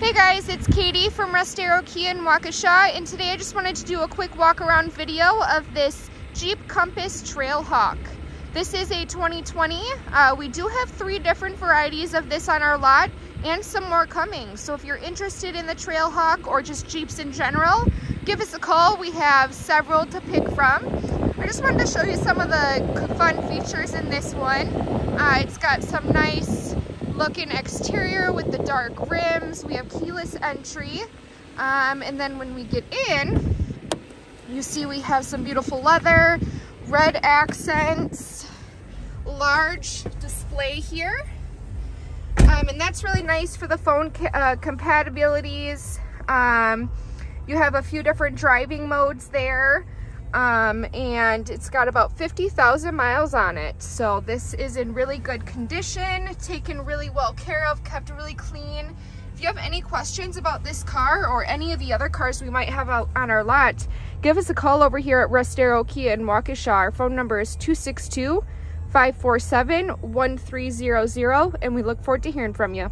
Hey guys, it's Katie from Russ Darrow Kia in Waukesha, and today I just wanted to do a quick walk around video of this Jeep Compass Trailhawk. This is a 2020. Uh, we do have three different varieties of this on our lot and some more coming. So if you're interested in the Trailhawk or just Jeeps in general, give us a call. We have several to pick from. I just wanted to show you some of the fun features in this one. Uh, it's got some nice looking exterior with the dark rims. We have keyless entry. Um, and then when we get in, you see we have some beautiful leather, red accents, large display here. Um, and that's really nice for the phone uh, compatibilities. Um, you have a few different driving modes there. Um, and it's got about 50,000 miles on it. So this is in really good condition, taken really well care of, kept really clean. If you have any questions about this car or any of the other cars we might have out on our lot, give us a call over here at Russ Darrow Kia in Waukesha. Our phone number is 262 547 1300 and we look forward to hearing from you.